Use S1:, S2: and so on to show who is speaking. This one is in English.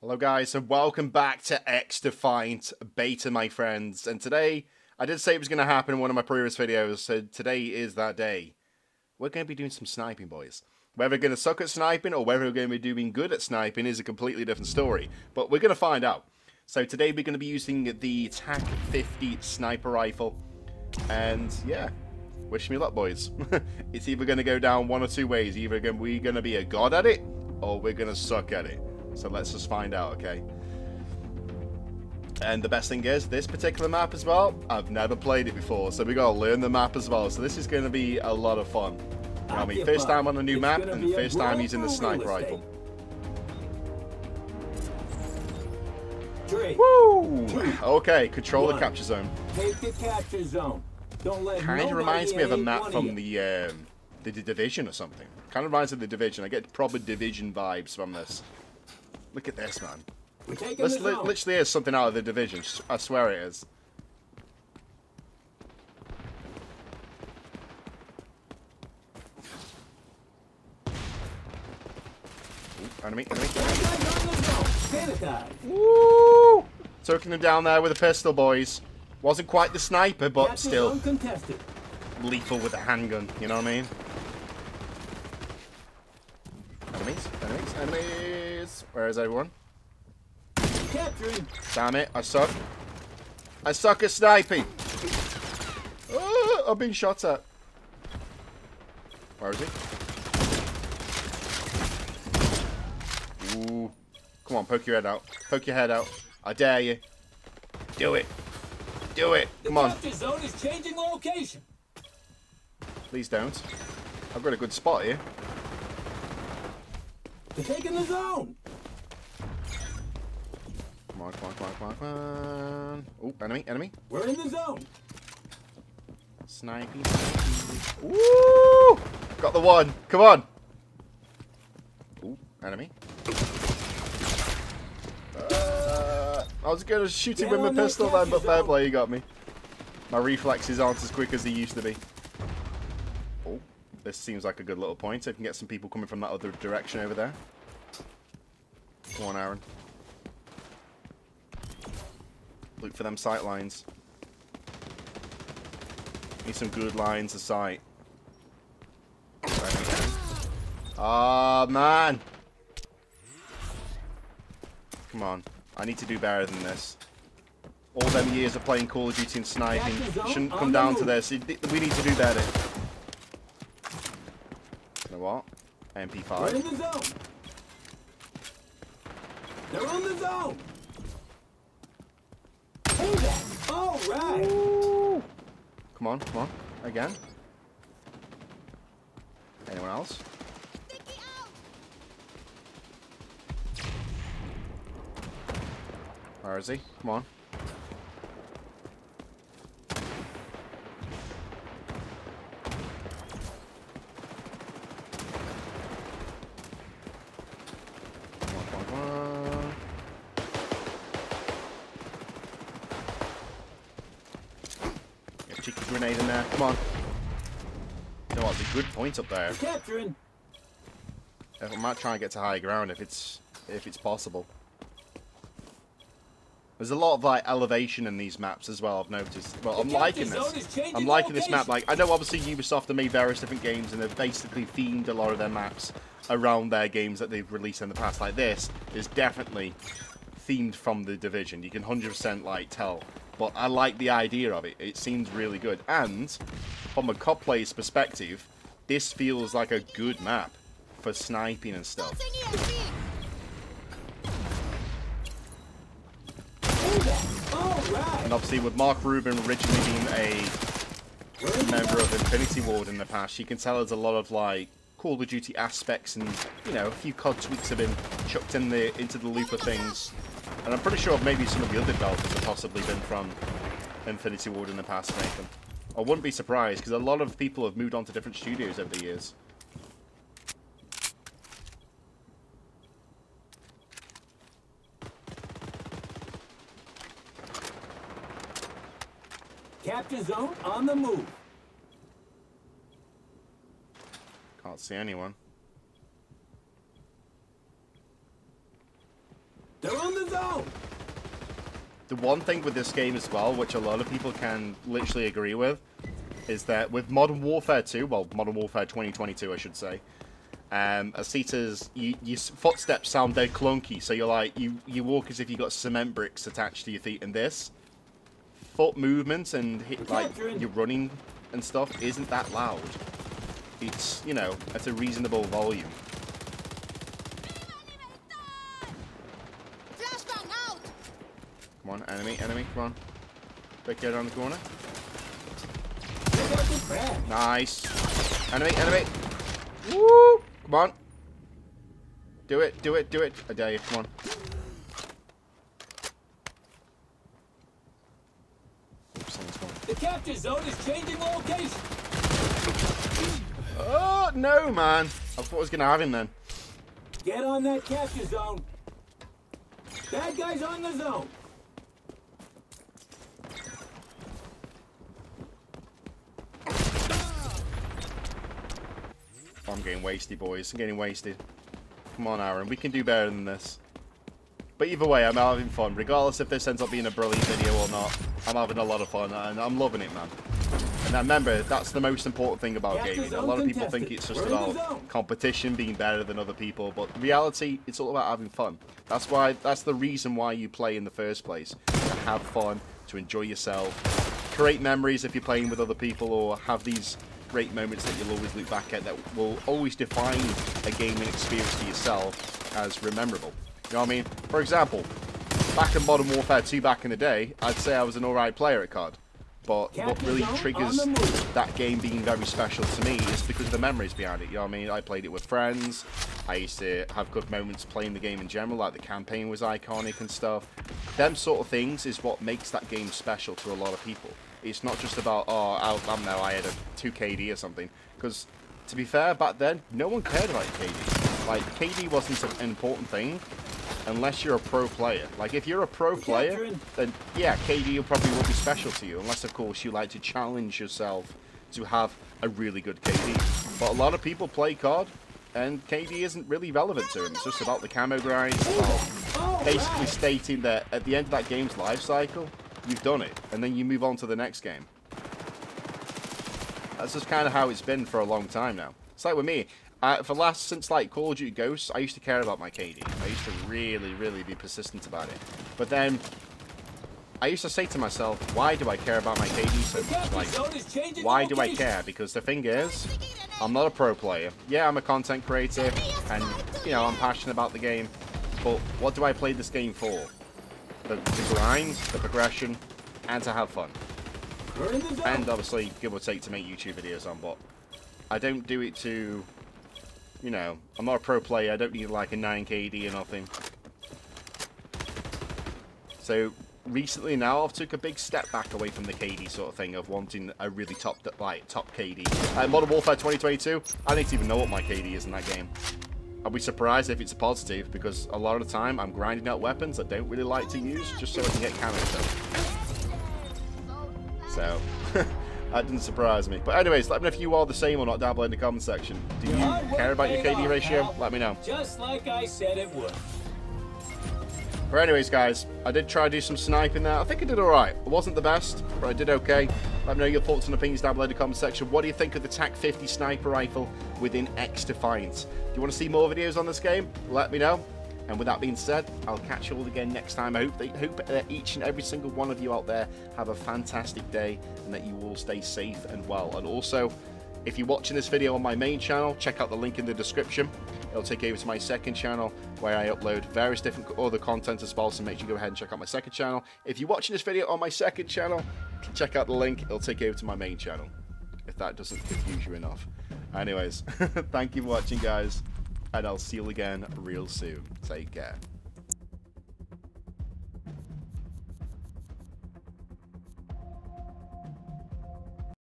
S1: Hello guys and welcome back to XDefiant Beta my friends and today I did say it was going to happen in one of my previous videos so today is that day. We're going to be doing some sniping boys. Whether we're going to suck at sniping or whether we're going to be doing good at sniping is a completely different story but we're going to find out. So today we're going to be using the TAC 50 sniper rifle and yeah wish me luck boys. it's either going to go down one or two ways either we're going to be a god at it or we're going to suck at it. So let's just find out, okay? And the best thing is, this particular map as well, I've never played it before, so we gotta learn the map as well. So this is gonna be a lot of fun. You know I mean, first time on a new map, and first time using the sniper rifle. Woo! Okay, control the capture zone.
S2: Take the capture zone. Don't let
S1: Kind of reminds me of a map from the, um, the Division or something. Kind of reminds me of the Division. I get proper Division vibes from this. Look at this, man. This li literally is something out of the division. I swear it is. Ooh, enemy, enemy. Woo! Took him down there with a pistol, boys. Wasn't quite the sniper, but still lethal with a handgun. You know what I mean? Where is everyone?
S2: Capturing.
S1: Damn it, I suck. I suck at sniping. Oh, I'm being shot at. Where is he? Ooh. Come on, poke your head out. Poke your head out. I dare you. Do it. Do it. Come
S2: the
S1: on.
S2: capture zone is changing location.
S1: Please don't. I've got a good spot here.
S2: They're taking the zone.
S1: Come on, come on, come on, come on, come on. Oh, enemy, enemy.
S2: We're in the zone.
S1: Snipey, snipey. Woo! Got the one. Come on. Ooh, enemy. Uh, I was going to shoot him with my pistol then, but fair play, he got me. My reflexes aren't as quick as they used to be. Oh, this seems like a good little point. I can get some people coming from that other direction over there. Come on, Aaron. Look for them sight lines. Need some good lines of sight. Ah, oh, man. Come on. I need to do better than this. All them years of playing Call of Duty and sniping shouldn't come down to this. We need to do better. You know what? MP5.
S2: We're in the zone. They're on the zone. All right.
S1: Ooh. Come on, come on. Again. Anyone else? Where is he? Come on. Grenade in there. Come on. You know what? It's a good point up there.
S2: Capturing.
S1: I might try and get to high ground if it's if it's possible. There's a lot of like elevation in these maps as well. I've noticed. Well, I'm liking this. I'm liking this map. Like I know, obviously Ubisoft have made various different games and they've basically themed a lot of their maps around their games that they've released in the past. Like this is definitely themed from the Division. You can 100% like tell but I like the idea of it. It seems really good. And from a COD player's perspective, this feels like a good map for sniping and stuff. And obviously with Mark Rubin originally being a member of Infinity Ward in the past, you can tell there's a lot of like Call of Duty aspects and, you know, a few COD tweaks have been chucked in the into the loop of things and I'm pretty sure maybe some of the other developers have possibly been from Infinity Ward in the past, Nathan. I wouldn't be surprised, because a lot of people have moved on to different studios over the years.
S2: Capture zone on the move.
S1: Can't see anyone.
S2: They're zone.
S1: The one thing with this game as well, which a lot of people can literally agree with, is that with Modern Warfare 2, well, Modern Warfare 2022, I should say, um, Asita's you, your footsteps sound dead clunky, so you're like you you walk as if you got cement bricks attached to your feet. And this foot movements and hit, like your running and stuff isn't that loud. It's you know at a reasonable volume.
S3: Flashbang out!
S1: Come on, enemy, enemy, come on. Quick, get around the corner.
S2: Check out this bag.
S1: Nice. Enemy, enemy. Woo! Come on. Do it, do it, do it. I dare you, come on. Oops, someone's gone.
S2: The capture zone is changing location.
S1: Oh, no, man. I thought I was going to have him then.
S2: Get on that capture zone. Bad guys on the zone.
S1: Getting wasted, boys. I'm getting wasted. Come on, Aaron. We can do better than this. But either way, I'm having fun. Regardless if this ends up being a brilliant video or not, I'm having a lot of fun, and I'm loving it, man. And remember, that's the most important thing about gaming. A lot of people
S2: contested.
S1: think it's just
S2: We're
S1: about competition, being better than other people, but reality, it's all about having fun. That's why. That's the reason why you play in the first place. To have fun, to enjoy yourself, create memories if you're playing with other people, or have these great moments that you'll always look back at that will always define a gaming experience to yourself as rememberable. You know what I mean? For example, back in Modern Warfare 2 back in the day, I'd say I was an alright player at COD. But what really triggers that game being very special to me is because of the memories behind it. You know what I mean? I played it with friends. I used to have good moments playing the game in general, like the campaign was iconic and stuff. Them sort of things is what makes that game special to a lot of people. It's not just about, oh, I, don't know, I had a 2 KD or something. Because, to be fair, back then, no one cared about KD. Like, KD wasn't an important thing unless you're a pro player. Like, if you're a pro player, then yeah, KD probably will be special to you, unless of course you like to challenge yourself to have a really good KD. But a lot of people play COD, and KD isn't really relevant to them. It's just about the camo grind, oh, about
S2: oh,
S1: basically stating that at the end of that game's life cycle, you've done it, and then you move on to the next game. That's just kind of how it's been for a long time now. It's like with me. Uh, for last since like Call of Duty Ghosts, I used to care about my KD. I used to really, really be persistent about it. But then I used to say to myself, why do I care about my KD so much? Like,
S2: zone is changing
S1: why do I care? Because the thing is, I'm not a pro player. Yeah, I'm a content creator, and you know I'm passionate about the game. But what do I play this game for? The, the grind, the progression, and to have fun.
S2: We're in the zone.
S1: And obviously, give or take to make YouTube videos on. But I don't do it to, you know, I'm not a pro player. I don't need like a 9 KD or nothing. So recently now, I've took a big step back away from the KD sort of thing of wanting a really top like top KD. Uh, Modern Warfare 2022. I don't even know what my KD is in that game. I'll be surprised if it's a positive because a lot of the time I'm grinding out weapons I don't really like to use just so I can get camo stuff. So that didn't surprise me. But anyways, let me know if you are the same or not down below in the comment section. Do you care about your KD ratio? Let me know.
S2: Just like I said it would.
S1: But anyways, guys, I did try to do some sniping there. I think I did alright. It wasn't the best, but I did okay. Let me know your thoughts and opinions down below in the comment section. What do you think of the TAC-50 sniper rifle within XDefiant? Do you want to see more videos on this game? Let me know. And with that being said, I'll catch you all again next time. I hope that, hope that each and every single one of you out there have a fantastic day and that you all stay safe and well. And also, if you're watching this video on my main channel, check out the link in the description. It'll take you over to my second channel where I upload various different other content as well, so make sure you go ahead and check out my second channel. If you're watching this video on my second channel, check out the link. It'll take you over to my main channel, if that doesn't confuse you enough. Anyways, thank you for watching, guys, and I'll see you again real soon. Take care.